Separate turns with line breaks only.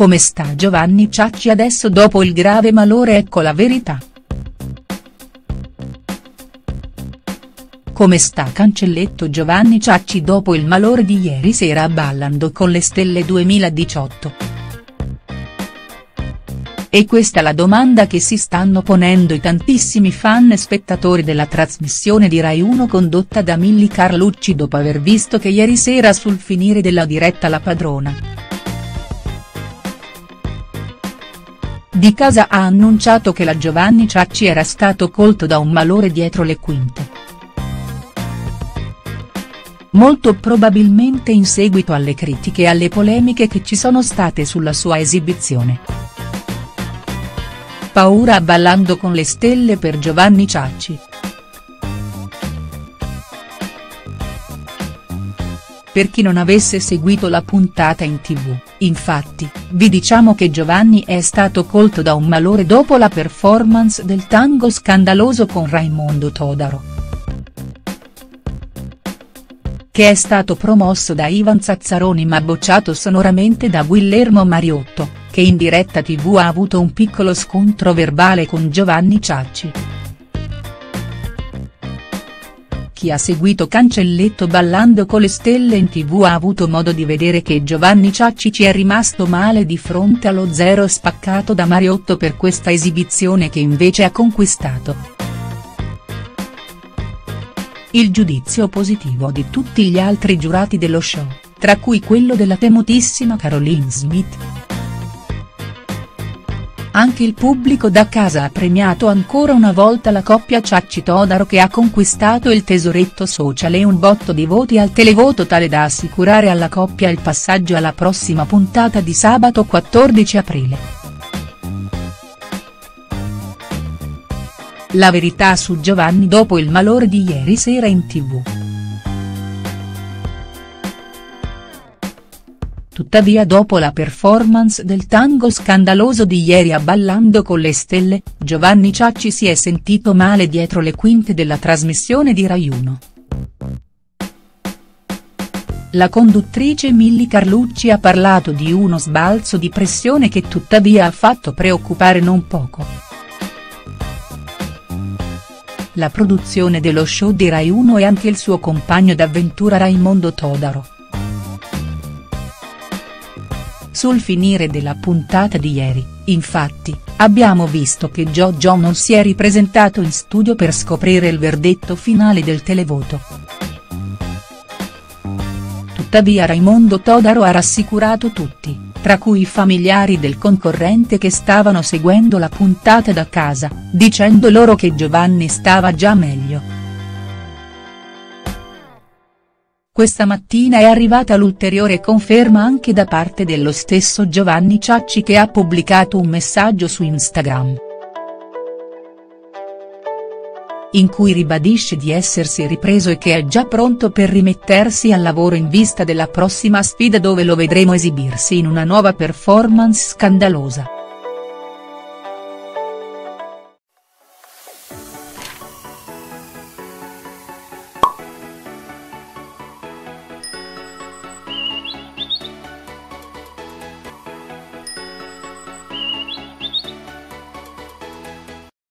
Come sta Giovanni Ciacci adesso dopo il grave malore ecco la verità. Come sta Cancelletto Giovanni Ciacci dopo il malore di ieri sera a Ballando con le stelle 2018. E questa la domanda che si stanno ponendo i tantissimi fan e spettatori della trasmissione di Rai 1 condotta da Milly Carlucci dopo aver visto che ieri sera sul finire della diretta La Padrona. Di casa ha annunciato che la Giovanni Ciacci era stato colto da un malore dietro le quinte molto probabilmente in seguito alle critiche e alle polemiche che ci sono state sulla sua esibizione. Paura ballando con le stelle per Giovanni Ciacci. Per chi non avesse seguito la puntata in tv, infatti, vi diciamo che Giovanni è stato colto da un malore dopo la performance del tango scandaloso con Raimondo Todaro che è stato promosso da Ivan Zazzaroni ma bocciato sonoramente da Guillermo Mariotto, che in diretta tv ha avuto un piccolo scontro verbale con Giovanni Ciacci. Chi ha seguito Cancelletto ballando con le stelle in tv ha avuto modo di vedere che Giovanni Ciacci ci è rimasto male di fronte allo zero spaccato da Mariotto per questa esibizione che invece ha conquistato. Il giudizio positivo di tutti gli altri giurati dello show, tra cui quello della temutissima Caroline Smith. Anche il pubblico da casa ha premiato ancora una volta la coppia Ciacci-Todaro che ha conquistato il tesoretto social e un botto di voti al televoto tale da assicurare alla coppia il passaggio alla prossima puntata di sabato 14 aprile. La verità su Giovanni dopo il malore di ieri sera in tv. Tuttavia dopo la performance del tango scandaloso di ieri a Ballando con le stelle, Giovanni Ciacci si è sentito male dietro le quinte della trasmissione di Rai 1. La conduttrice Milly Carlucci ha parlato di uno sbalzo di pressione che tuttavia ha fatto preoccupare non poco la produzione dello show di Rai 1 e anche il suo compagno d'avventura Raimondo Todaro. Sul finire della puntata di ieri, infatti, abbiamo visto che Jojo non si è ripresentato in studio per scoprire il verdetto finale del televoto. Tuttavia Raimondo Todaro ha rassicurato tutti tra cui i familiari del concorrente che stavano seguendo la puntata da casa, dicendo loro che Giovanni stava già meglio. Questa mattina è arrivata l'ulteriore conferma anche da parte dello stesso Giovanni Ciacci che ha pubblicato un messaggio su Instagram. in cui ribadisce di essersi ripreso e che è già pronto per rimettersi al lavoro in vista della prossima sfida dove lo vedremo esibirsi in una nuova performance scandalosa.